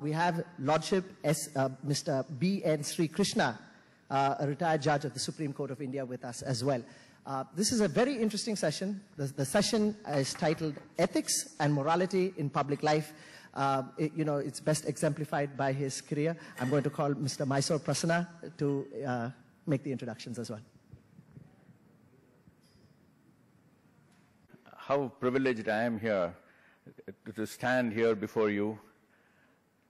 We have Lordship S, uh, Mr. B. N. Sri Krishna, uh, a retired judge of the Supreme Court of India with us as well. Uh, this is a very interesting session. The, the, session is titled Ethics and Morality in Public Life. Uh, it, you know, it's best exemplified by his career. I'm going to call Mr. Mysore Prasanna to uh, make the introductions as well. How privileged I am here to stand here before you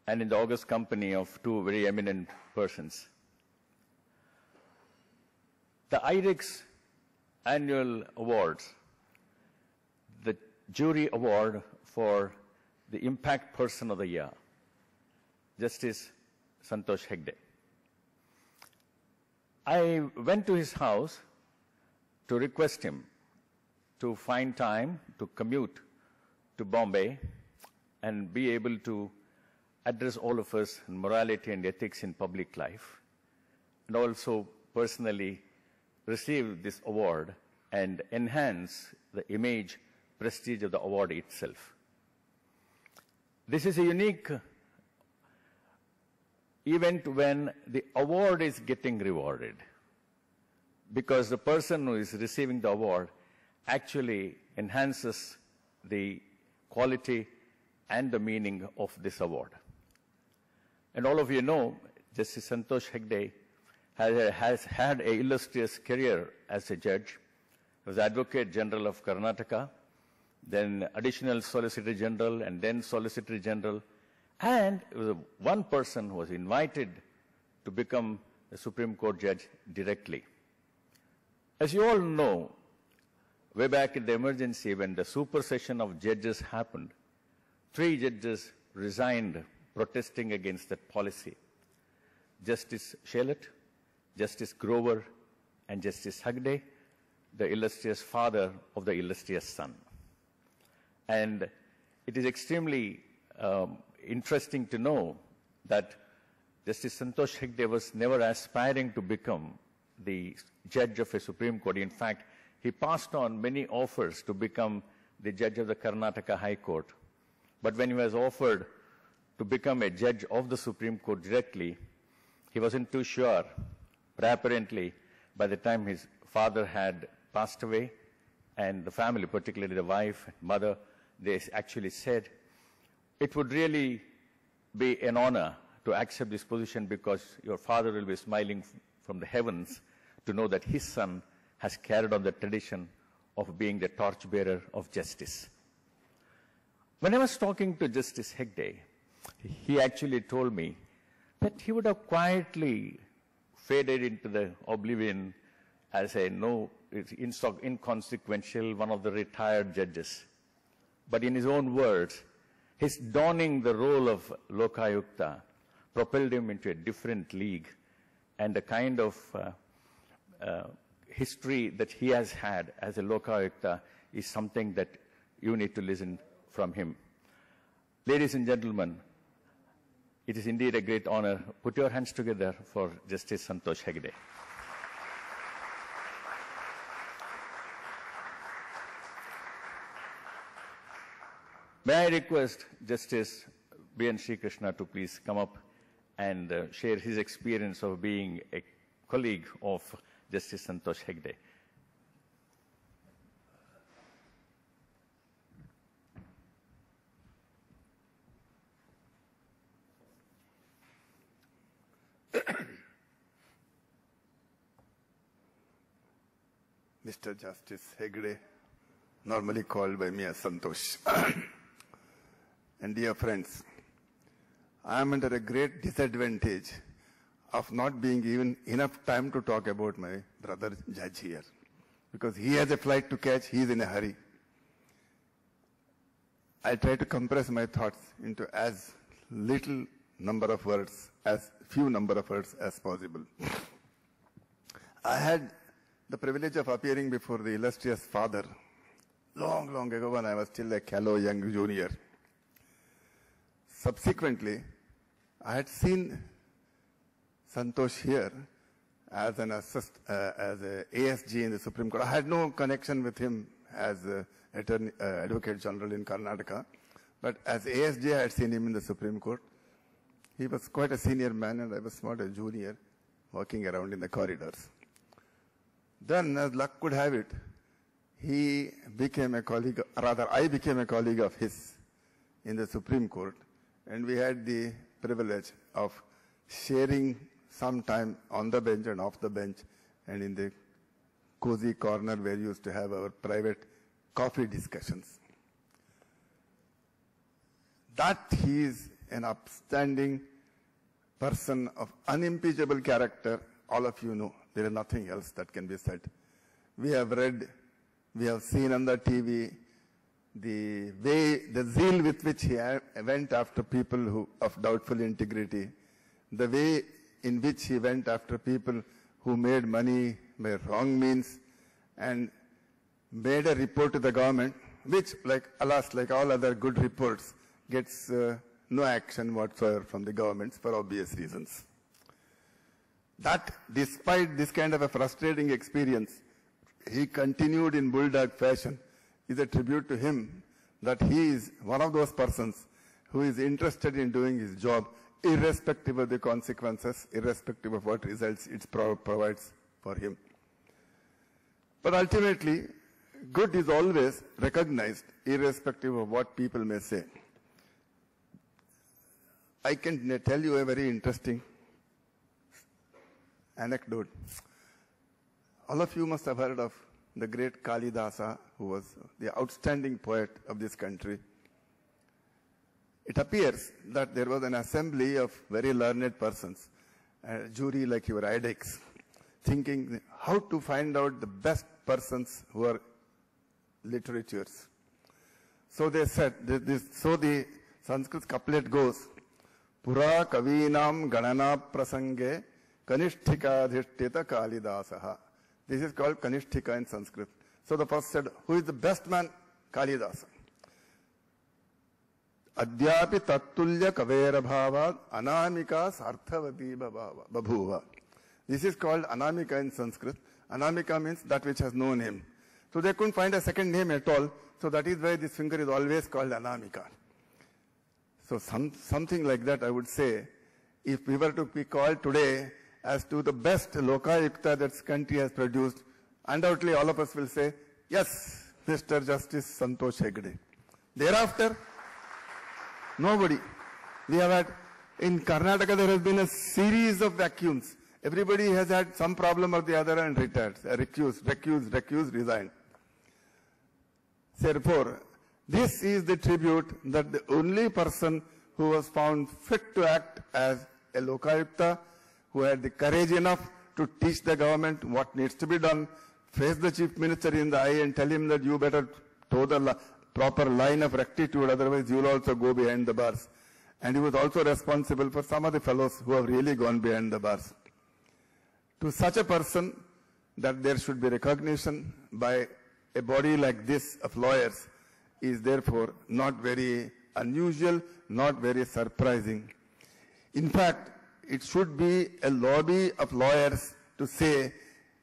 and in the august company of two very eminent persons. The IDEX annual awards, the jury award for the impact person of the year, Justice Santosh Hegde. I went to his house to request him to find time to commute to Bombay and be able to address all of us in morality and ethics in public life, and also personally receive this award and enhance the image, prestige of the award itself. This is a unique event when the award is getting rewarded because the person who is receiving the award actually enhances the quality and the meaning of this award. And all of you know, Justice Santosh Hegde has, has had an illustrious career as a judge. He was Advocate General of Karnataka, then Additional Solicitor General, and then Solicitor General. And it was one person who was invited to become a Supreme Court judge directly. As you all know, way back in the emergency when the supersession of judges happened, three judges resigned protesting against that policy. Justice Shelat, Justice Grover, and Justice Hegde, the illustrious father of the illustrious son. And it is extremely um, interesting to know that Justice Santosh Hegde was never aspiring to become the judge of a Supreme Court. In fact, he passed on many offers to become the judge of the Karnataka High Court. But when he was offered to become a judge of the Supreme Court directly, he wasn't too sure. But apparently, by the time his father had passed away, and the family, particularly the wife and mother, they actually said, it would really be an honor to accept this position because your father will be smiling from the heavens to know that his son has carried on the tradition of being the torchbearer of justice. When I was talking to Justice Hegde, he actually told me that he would have quietly faded into the oblivion as a no, inconsequential, one of the retired judges. But in his own words, his donning the role of Lokayukta propelled him into a different league and the kind of uh, uh, history that he has had as a Lokayukta is something that you need to listen from him. Ladies and gentlemen, it is indeed a great honor. Put your hands together for Justice Santosh Hegde. May I request Justice B.N. Sri Krishna to please come up and uh, share his experience of being a colleague of Justice Santosh Hegde. Mr. Justice Hegde, normally called by me as Santosh. and dear friends, I am under a great disadvantage of not being even enough time to talk about my brother judge here. Because he has a flight to catch, he is in a hurry. I try to compress my thoughts into as little number of words, as few number of words as possible. I had the privilege of appearing before the illustrious father long, long ago when I was still a callow young junior. Subsequently, I had seen Santosh here as an assist, uh, as a ASG in the Supreme Court. I had no connection with him as attorney, uh, Advocate General in Karnataka, but as ASG I had seen him in the Supreme Court. He was quite a senior man and I was not a junior walking around in the corridors. Then, as luck could have it, he became a colleague, rather I became a colleague of his in the Supreme Court and we had the privilege of sharing some time on the bench and off the bench and in the cozy corner where we used to have our private coffee discussions. That he is an upstanding person of unimpeachable character, all of you know. There is nothing else that can be said. We have read, we have seen on the TV the way, the zeal with which he went after people who, of doubtful integrity, the way in which he went after people who made money by wrong means and made a report to the government, which, like, alas, like all other good reports, gets uh, no action whatsoever from the governments for obvious reasons. That, despite this kind of a frustrating experience, he continued in bulldog fashion is a tribute to him that he is one of those persons who is interested in doing his job irrespective of the consequences, irrespective of what results it pro provides for him. But ultimately, good is always recognized irrespective of what people may say. I can tell you a very interesting anecdote. All of you must have heard of the great Kalidasa, who was the outstanding poet of this country. It appears that there was an assembly of very learned persons, a jury like your IDEX, thinking how to find out the best persons who are literatures. So they said, this, so the Sanskrit couplet goes, Pura kavinam ganana prasange kanishthikadhishtita kalidasaha. This is called Kanishthika in Sanskrit. So the first said, who is the best man? Kalidasa. Adyapi tattulya kavera bhava anamika sarthavati babhuva. This is called anamika in Sanskrit. Anamika means that which has no name. So they couldn't find a second name at all. So that is why this finger is always called anamika. So some, something like that I would say, if we were to be called today as to the best Lokayukta that this country has produced, undoubtedly all of us will say, yes, Mr. Justice Santosh Hegde. Thereafter, nobody. We have had, in Karnataka there has been a series of vacuums. Everybody has had some problem or the other and retired, recused, recused, recused, resigned. Therefore, this is the tribute that the only person who was found fit to act as a Lokayukta who had the courage enough to teach the government what needs to be done, face the chief minister in the eye and tell him that you better toe the proper line of rectitude, otherwise you'll also go behind the bars. And he was also responsible for some of the fellows who have really gone behind the bars. To such a person, that there should be recognition by a body like this of lawyers is therefore not very unusual, not very surprising. In fact, it should be a lobby of lawyers to say,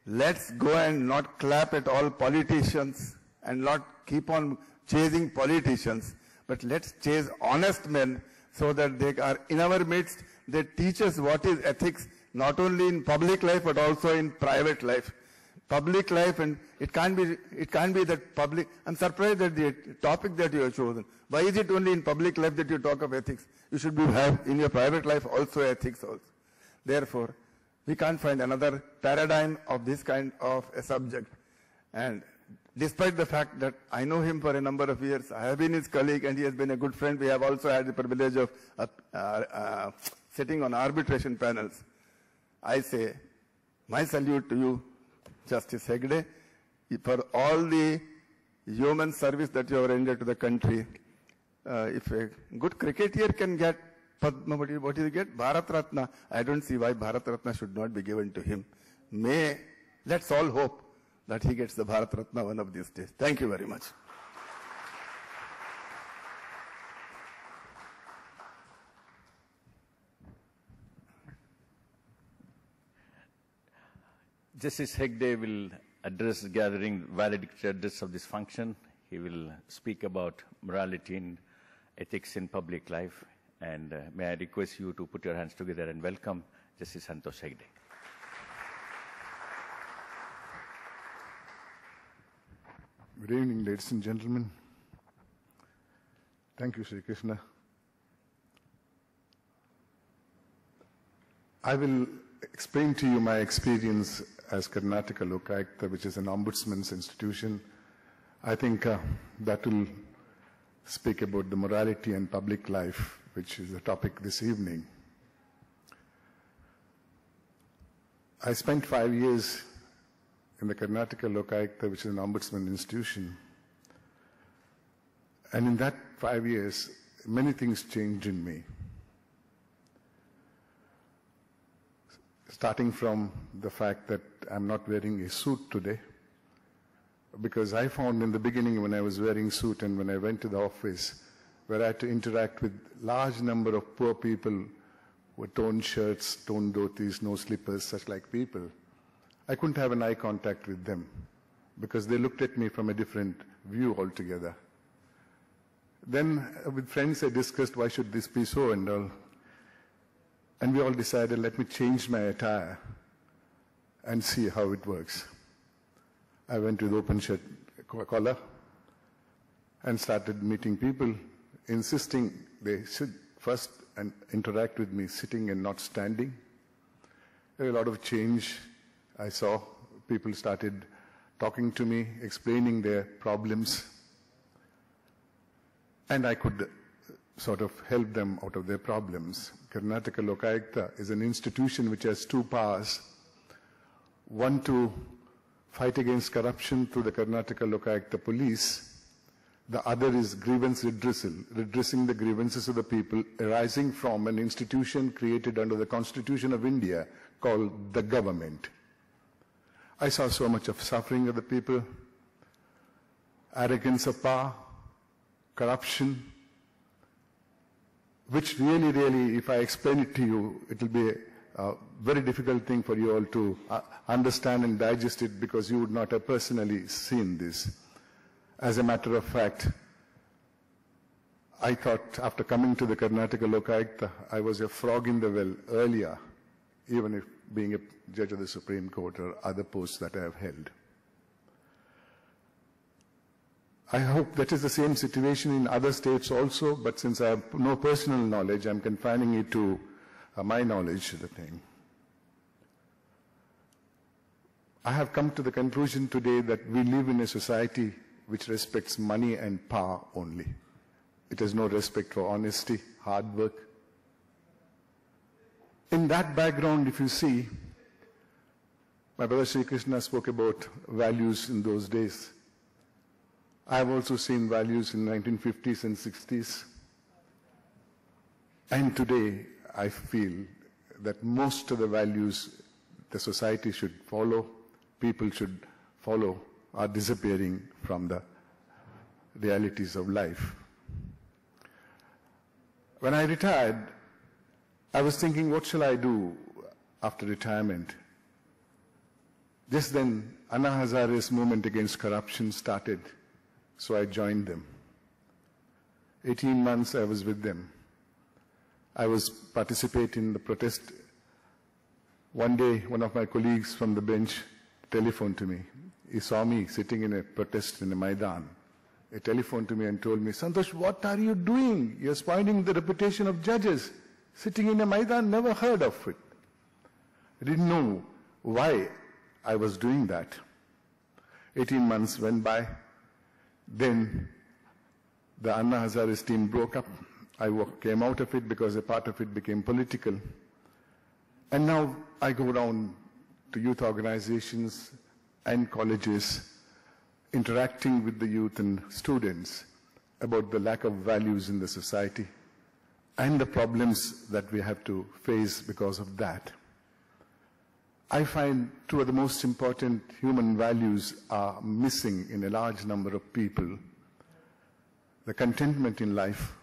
let's go and not clap at all politicians and not keep on chasing politicians, but let's chase honest men so that they are in our midst. They teach us what is ethics, not only in public life, but also in private life. Public life and it can't be, it can't be that public. I'm surprised at the topic that you have chosen. Why is it only in public life that you talk of ethics? You should be, have in your private life also ethics also. Therefore, we can't find another paradigm of this kind of a subject. And despite the fact that I know him for a number of years, I have been his colleague and he has been a good friend, we have also had the privilege of uh, uh, sitting on arbitration panels. I say, my salute to you, Justice Hegde, for all the human service that you have rendered to the country. Uh, if a good cricketer can get Padma, what did he get? Bharat Ratna. I don't see why Bharat Ratna should not be given to him. May, let's all hope that he gets the Bharat Ratna one of these days. Thank you very much. Justice Hegde will address the gathering valedictory address of this function. He will speak about morality and ethics in public life And uh, may I request you to put your hands together and welcome Justice Santosh Hegde. Good evening, ladies and gentlemen. Thank you, Sri Krishna. I will explain to you my experience as Karnataka Lokayukta, which is an ombudsman's institution. I think uh, that will speak about the morality and public life, which is the topic this evening. I spent five years in the Karnataka Lokayukta, which is an ombudsman institution. And in that five years, many things changed in me. Starting from the fact that I'm not wearing a suit today, because I found in the beginning when I was wearing suit and when I went to the office, where I had to interact with large number of poor people with torn shirts, torn dhotis, no slippers, such like people, I couldn't have an eye contact with them because they looked at me from a different view altogether. Then uh, with friends I discussed why should this be so and all. And we all decided let me change my attire and see how it works. I went with open shirt collar and started meeting people, insisting they should first and interact with me sitting and not standing. There was a lot of change I saw. People started talking to me, explaining their problems, and I could sort of help them out of their problems. Karnataka Lokayukta is an institution which has two powers. One to fight against corruption through the Karnataka Lokayukta police. The other is grievance redressal, redressing the grievances of the people arising from an institution created under the Constitution of India called the government. I saw so much of suffering of the people, arrogance of power, corruption, which really, really, if I explain it to you, it will be a, very difficult thing for you all to uh, understand and digest it because you would not have personally seen this. As a matter of fact, I thought after coming to the Karnataka Lokayukta, I was a frog in the well earlier, even if being a judge of the Supreme Court or other posts that I have held. I hope that is the same situation in other states also, but since I have no personal knowledge, I'm confining it to uh, my knowledge of the thing. I have come to the conclusion today that we live in a society which respects money and power only. It has no respect for honesty, hard work. In that background, if you see, my brother Sri Krishna spoke about values in those days. I have also seen values in 1950s and 60s. And today, I feel that most of the values the society should follow, people should follow, are disappearing from the realities of life. When I retired, I was thinking, what shall I do after retirement? Just then, Anna Hazare's movement against corruption started. So I joined them. 18 months I was with them. I was participating in the protest. One day, one of my colleagues from the bench telephoned to me. He saw me sitting in a protest in a Maidan. He telephoned to me and told me, Santosh, what are you doing? You're spoiling the reputation of judges. Sitting in a Maidan, never heard of it. I didn't know why I was doing that. 18 months went by. Then the Anna Hazare's team broke up. I came out of it because a part of it became political. And now I go around to youth organizations and colleges, interacting with the youth and students about the lack of values in the society and the problems that we have to face because of that. I find two of the most important human values are missing in a large number of people. The contentment in life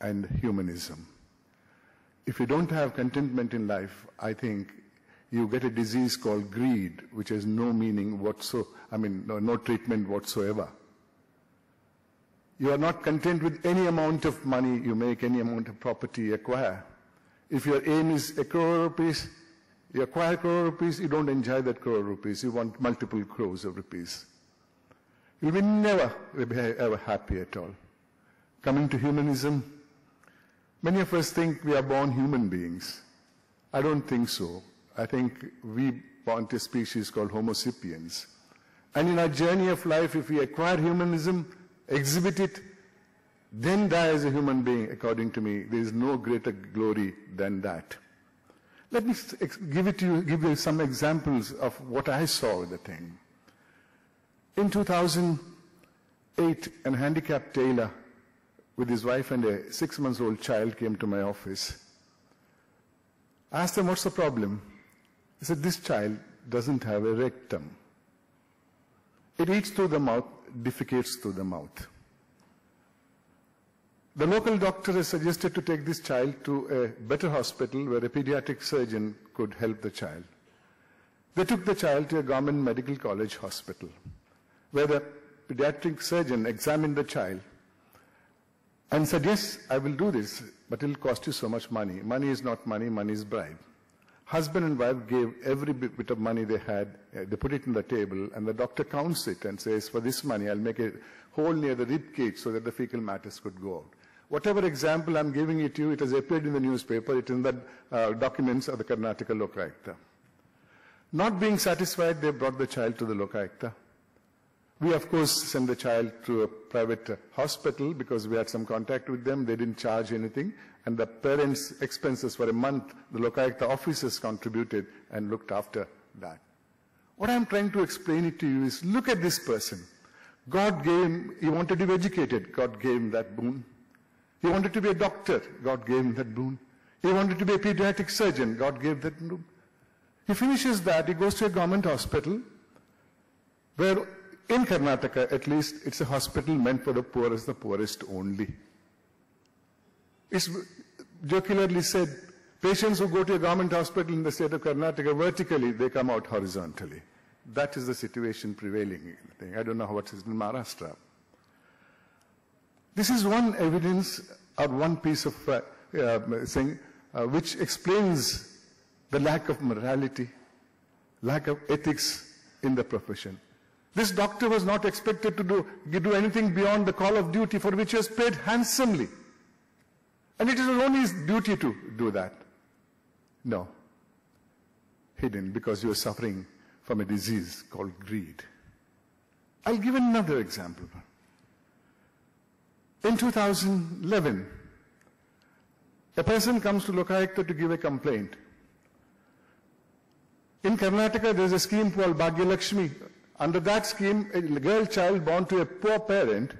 and humanism. If you don't have contentment in life, I think you get a disease called greed, which has no meaning whatsoever, I mean, no, no treatment whatsoever. You are not content with any amount of money you make, any amount of property you acquire. If your aim is a crore rupees, you acquire crore rupees, you don't enjoy that crore rupees. You want multiple crores of rupees. You'll be never be ever happy at all. Coming to humanism, many of us think we are born human beings. I don't think so. I think we born to a species called Homo sapiens. And in our journey of life, if we acquire humanism, exhibit it, then die as a human being, according to me, there is no greater glory than that. Let me give, it to you, give you some examples of what I saw with the thing. In 2008, an handicapped tailor with his wife and a six months old child came to my office. I asked him, what's the problem? He said, this child doesn't have a rectum. It eats through the mouth, defecates through the mouth. The local doctor has suggested to take this child to a better hospital where a pediatric surgeon could help the child. They took the child to a government medical college hospital where the pediatric surgeon examined the child and said, yes, I will do this, but it will cost you so much money. Money is not money, money is bribe. Husband and wife gave every bit of money they had, uh, they put it on the table, and the doctor counts it and says, for this money, I'll make a hole near the rib cage so that the fecal matters could go out. Whatever example I'm giving it to you, it has appeared in the newspaper, it is in the uh, documents of the Karnataka Lokayukta. Not being satisfied, they brought the child to the Lokayukta. We, of course, sent the child to a private hospital because we had some contact with them. They didn't charge anything. And the parents' expenses for a month, the Lokayukta officers contributed and looked after that. What I'm trying to explain it to you is, look at this person. God gave him, he wanted to be educated. God gave him that boon. He wanted to be a doctor. God gave him that boon. He wanted to be a pediatric surgeon. God gave that boon. He finishes that. He goes to a government hospital where in Karnataka, at least, it's a hospital meant for the poorest, the poorest only. It's jocularly said, patients who go to a government hospital in the state of Karnataka vertically, they come out horizontally. That is the situation prevailing. I don't know what is in Maharashtra. This is one evidence or one piece of uh, uh, thing uh, which explains the lack of morality, lack of ethics in the profession. This doctor was not expected to do, do anything beyond the call of duty for which he was paid handsomely. And it is only his duty to do that. No. Hidden because you are suffering from a disease called greed. I'll give another example. In 2011, a person comes to Lokayukta to give a complaint. In Karnataka, there's a scheme called Bhagya Lakshmi. Under that scheme, a girl child born to a poor parent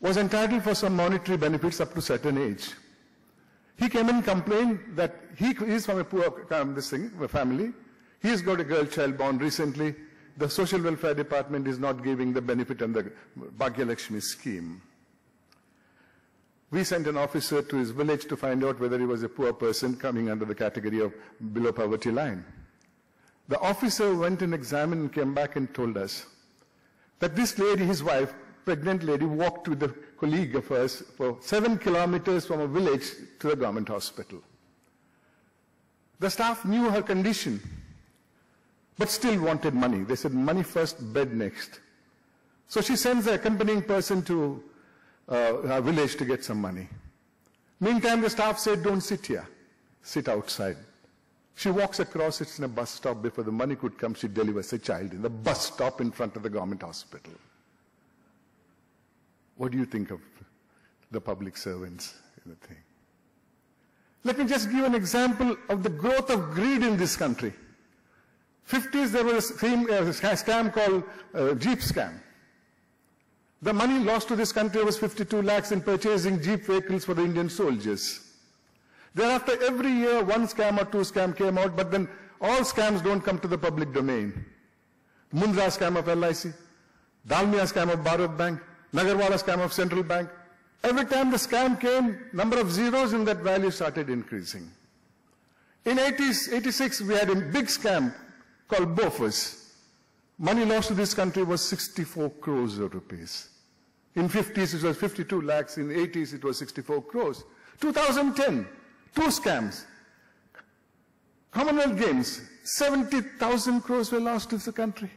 was entitled for some monetary benefits up to certain age. He came and complained that he is from a poor this thing, a family. He's got a girl child born recently. The social welfare department is not giving the benefit under the Bhagya Lakshmi scheme. We sent an officer to his village to find out whether he was a poor person coming under the category of below poverty line. The officer went and examined and came back and told us that this lady, his wife, pregnant lady, walked with a colleague of hers for seven kilometers from a village to the government hospital. The staff knew her condition, but still wanted money. They said, money first, bed next. So she sends the accompanying person to uh, village to get some money. Meantime, the staff said, don't sit here. Sit outside. She walks across, it's in a bus stop. Before the money could come, she delivers a child in the bus stop in front of the government hospital. What do you think of the public servants in the thing? Let me just give an example of the growth of greed in this country. 50s, there was a scam called uh, Jeep scam. The money lost to this country was 52 lakhs in purchasing Jeep vehicles for the Indian soldiers. Thereafter, every year, one scam or two scam came out, but then all scams don't come to the public domain. Mundhra scam of LIC, Dalmia scam of Bharat Bank, Nagarwala scam of Central Bank. Every time the scam came, number of zeros in that value started increasing. In 80s, 86, we had a big scam called Bofors. Money lost to this country was 64 crores of rupees. In 50s, it was 52 lakhs. In 80s, it was 64 crores. 2010, two scams. Commonwealth Games, 70,000 crores were lost to the country.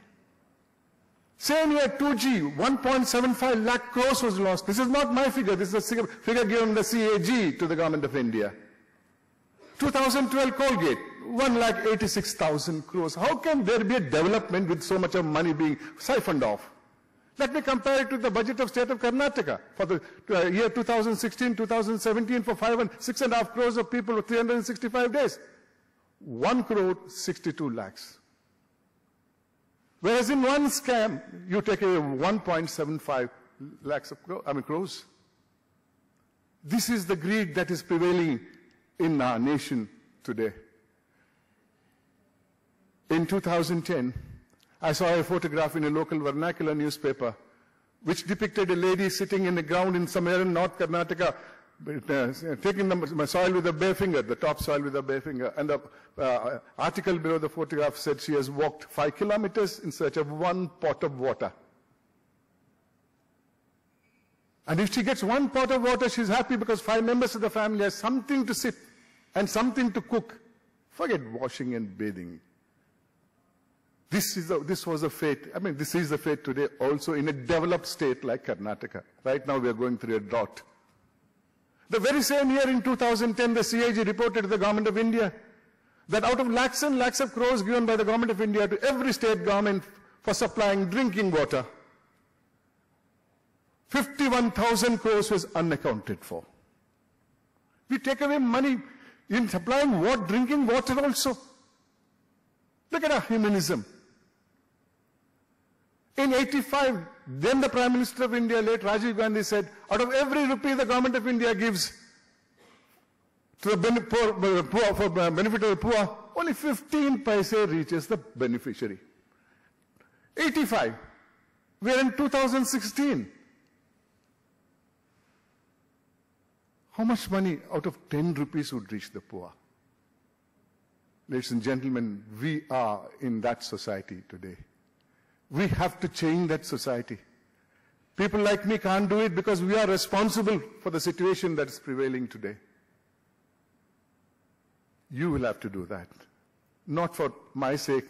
Same year, 2G, 1.75 lakh crores was lost. This is not my figure. This is a figure given the CAG to the government of India. 2012 Coalgate, 1 lakh 86,000 crores. How can there be a development with so much of money being siphoned off? Let me compare it to the budget of state of Karnataka for the uh, year 2016-2017 for five and six and a half crores of people with 365 days. 1 crore 62 lakhs. Whereas in one scam, you take away 1.75 lakhs of I mean, crores. This is the greed that is prevailing in our nation today. In 2010, I saw a photograph in a local vernacular newspaper which depicted a lady sitting in the ground in somewhere in North Karnataka uh, taking the soil with a bare finger, the top soil with a bare finger. And the uh, article below the photograph said she has walked five kilometers in search of one pot of water. And if she gets one pot of water, she's happy because five members of the family have something to sip and something to cook. Forget washing and bathing. This, is the, this was the fate, I mean, this is a fate today also in a developed state like Karnataka. Right now we are going through a drought. The very same year in 2010, the CAG reported to the government of India that out of lakhs and lakhs of crores given by the government of India to every state government for supplying drinking water, 51,000 crores was unaccounted for. We take away money in supplying what drinking water also. Look at our humanism. In 85, then the Prime Minister of India, late Rajiv Gandhi, said, out of every rupee the government of India gives to the poor, poor, for benefit of the poor, only 15 paise reaches the beneficiary. 85. We are in 2016. How much money out of 10 rupees would reach the poor? Ladies and gentlemen, we are in that society today. We have to change that society. People like me can't do it because we are responsible for the situation that is prevailing today. You will have to do that. Not for my sake,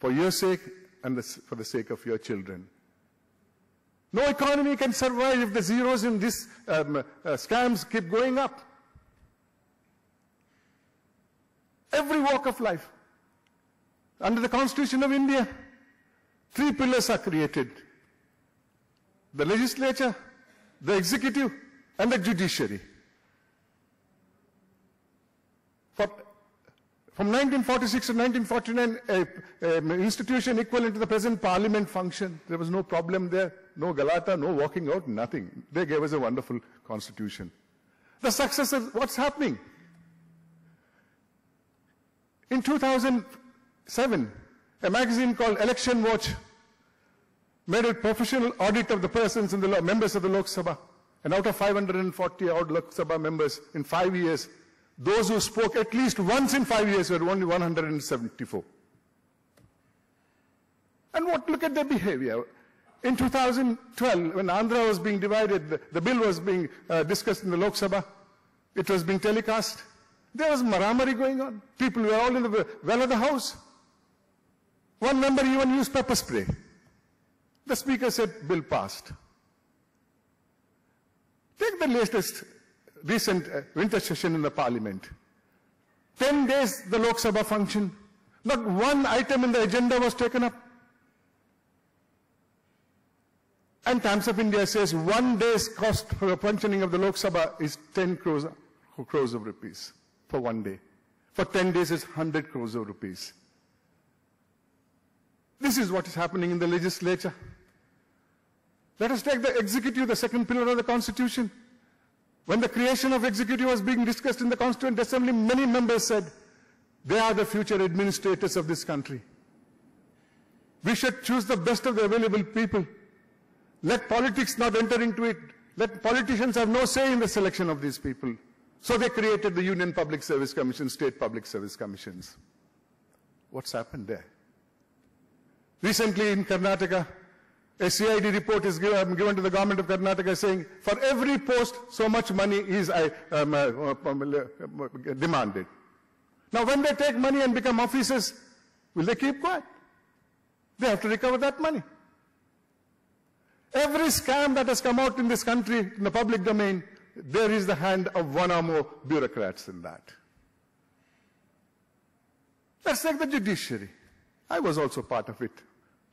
for your sake and for the sake of your children. No economy can survive if the zeros in these um, uh, scams keep going up. Every walk of life. Under the Constitution of India, Three pillars are created. The legislature, the executive, and the judiciary. For, from 1946 to 1949, an institution equivalent to the present parliament functioned. There was no problem there, no galata, no walking out, nothing. They gave us a wonderful constitution. The success of what's happening? In 2007, a magazine called Election Watch made a professional audit of the persons in the members of the Lok Sabha. And out of 540 odd Lok Sabha members in five years, those who spoke at least once in five years were only 174. And what, look at their behavior. In 2012, when Andhra was being divided, the, the bill was being uh, discussed in the Lok Sabha, it was being telecast. There was maramari going on. People were all in the well of the house. One member even used pepper spray. The speaker said, bill passed. Take the latest recent uh, winter session in the parliament. Ten days the Lok Sabha functioned. Not one item in the agenda was taken up. And Times of India says one day's cost for the functioning of the Lok Sabha is 10 crores, crores of rupees for one day. For 10 days it's 100 crores of rupees. This is what is happening in the legislature. Let us take the executive, the second pillar of the Constitution. When the creation of executive was being discussed in the Constituent Assembly, many members said, they are the future administrators of this country. We should choose the best of the available people. Let politics not enter into it. Let politicians have no say in the selection of these people. So they created the Union Public Service Commission, State Public Service Commissions. What's happened there? Recently in Karnataka, A CID report is given, given to the government of Karnataka saying for every post, so much money is uh, um, uh, um, demanded. Now, when they take money and become officers, will they keep quiet? They have to recover that money. Every scam that has come out in this country, in the public domain, there is the hand of one or more bureaucrats in that. Let's take the judiciary. I was also part of it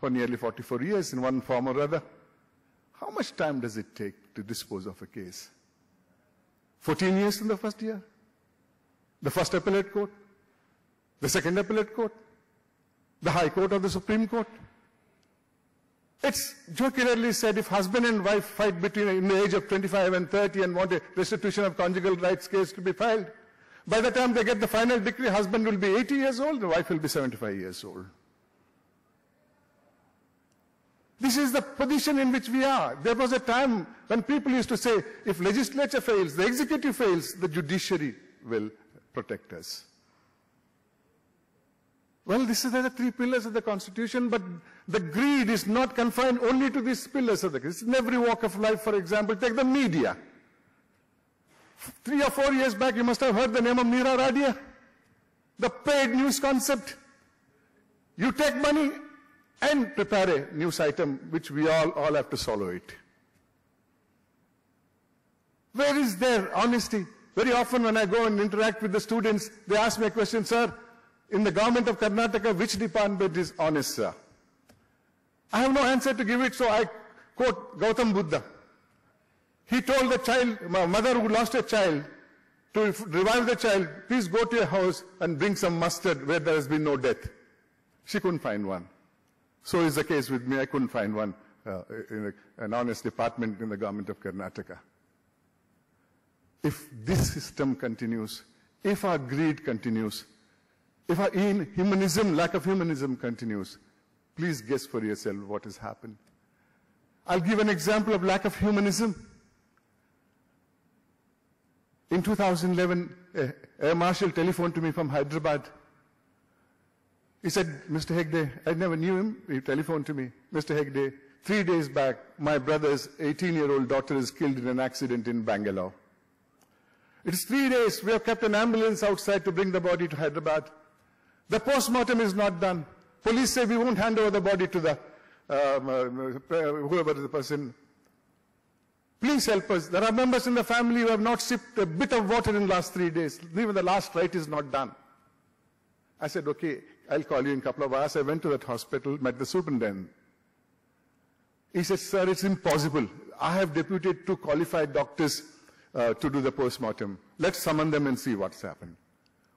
for nearly 44 years in one form or other. How much time does it take to dispose of a case? 14 years in the first year? The first appellate court? The second appellate court? The High Court or the Supreme Court? It's jokingly said if husband and wife fight between in the age of 25 and 30 and want a restitution of conjugal rights case to be filed, by the time they get the final decree, husband will be 80 years old, the wife will be 75 years old. This is the position in which we are. There was a time when people used to say, if legislature fails, the executive fails, the judiciary will protect us. Well, this is the three pillars of the Constitution, but the greed is not confined only to these pillars of the It's in every walk of life, for example, take the media. Three or four years back, you must have heard the name of Niira Radia. The paid news concept. You take money and prepare a news item which we all, all have to swallow it. Where is their honesty? Very often when I go and interact with the students, they ask me a question, sir, in the government of Karnataka, which department is honest, sir? I have no answer to give it, so I quote Gautam Buddha. He told the child, my mother who lost a child, to revive the child, please go to your house and bring some mustard where there has been no death. She couldn't find one. So is the case with me. I couldn't find one uh, in a, an honest department in the government of Karnataka. If this system continues, if our greed continues, if our inhumanism, lack of humanism continues, please guess for yourself what has happened. I'll give an example of lack of humanism. In 2011, Air Marshal telephoned to me from Hyderabad. He said, Mr. Hegde, I never knew him. He telephoned to me. Mr. Hegde, three days back, my brother's 18-year-old daughter is killed in an accident in Bangalore. It's three days. We have kept an ambulance outside to bring the body to Hyderabad. The post-mortem is not done. Police say we won't hand over the body to the um, uh, whoever the person Please help us. There are members in the family who have not sipped a bit of water in the last three days. Even the last rite is not done. I said, okay, I'll call you in a couple of hours. I went to that hospital, met the superintendent. He said, sir, it's impossible. I have deputed two qualified doctors uh, to do the post-mortem. Let's summon them and see what's happened.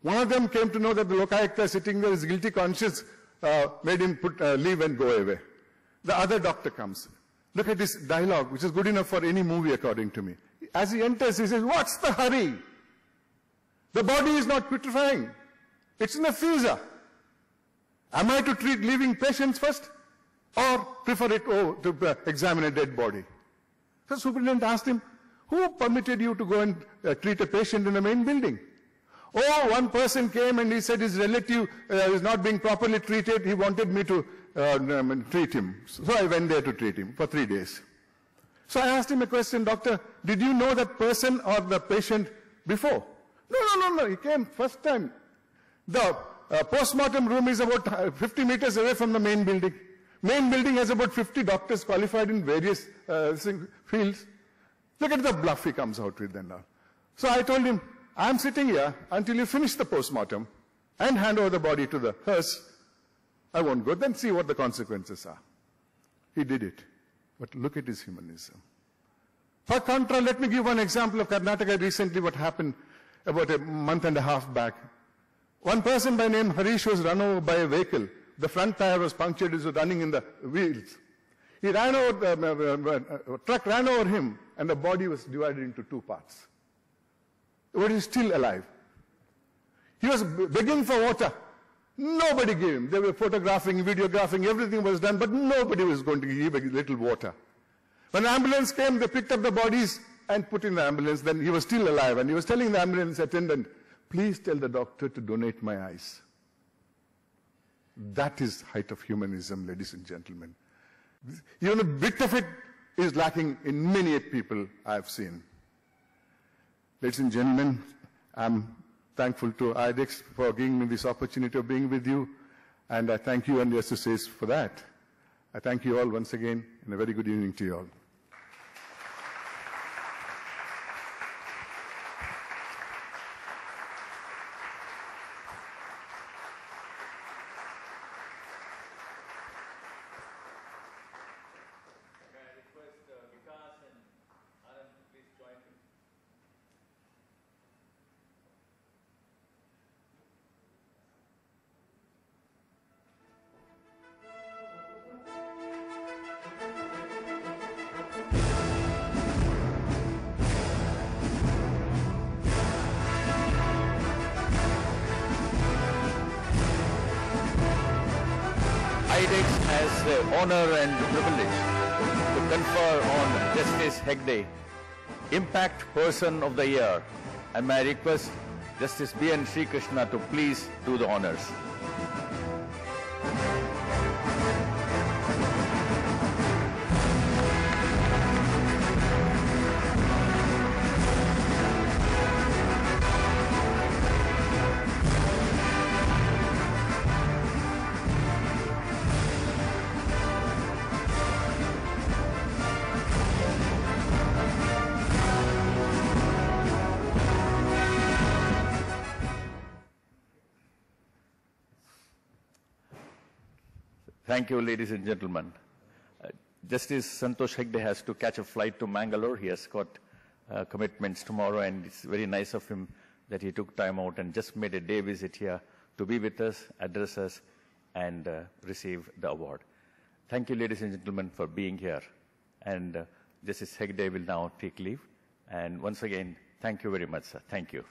One of them came to know that the Lokayukta sitting there is guilty conscience, uh, made him put, uh, leave and go away. The other doctor comes. Look at this dialogue, which is good enough for any movie, according to me. As he enters, he says, What's the hurry? The body is not putrefying. It's in a freezer. Am I to treat living patients first? Or prefer it oh, to uh, examine a dead body? The superintendent asked him, Who permitted you to go and uh, treat a patient in the main building? Oh, one person came and he said his relative uh, is not being properly treated. He wanted me to uh, treat him. So I went there to treat him for three days. So I asked him a question, doctor, did you know that person or the patient before? No, no, no, no, he came first time. The uh, post-mortem room is about uh, 50 meters away from the main building. Main building has about 50 doctors qualified in various uh, fields. Look at the bluff he comes out with then now. So I told him, I'm sitting here until you finish the post-mortem and hand over the body to the hearse I won't go. Then see what the consequences are. He did it. But look at his humanism. For contra, let me give one example of Karnataka recently, what happened about a month and a half back. One person by name Harish was run over by a vehicle. The front tire was punctured, he was running in the wheels. He ran over, the uh, uh, uh, truck ran over him, and the body was divided into two parts. But he's still alive. He was begging for water. Nobody gave him. They were photographing, videographing, everything was done, but nobody was going to give a little water. When the ambulance came, they picked up the bodies and put in the ambulance. Then he was still alive, and he was telling the ambulance attendant, please tell the doctor to donate my eyes. That is height of humanism, ladies and gentlemen. Even a bit of it is lacking in many people I've seen. Ladies and gentlemen, I'm thankful to IDEX for giving me this opportunity of being with you, and I thank you and the associates for that. I thank you all once again, and a very good evening to you all. The honor and privilege to confer on Justice Hegde Impact Person of the Year. And may I request Justice B.N. Sri Krishna to please do the honors. Thank you, ladies and gentlemen. Uh, Justice Santosh Hegde has to catch a flight to Mangalore. He has got uh, commitments tomorrow, and it's very nice of him that he took time out and just made a day visit here to be with us, address us, and uh, receive the award. Thank you, ladies and gentlemen, for being here. And uh, Justice Hegde will now take leave. And once again, thank you very much, sir. Thank you.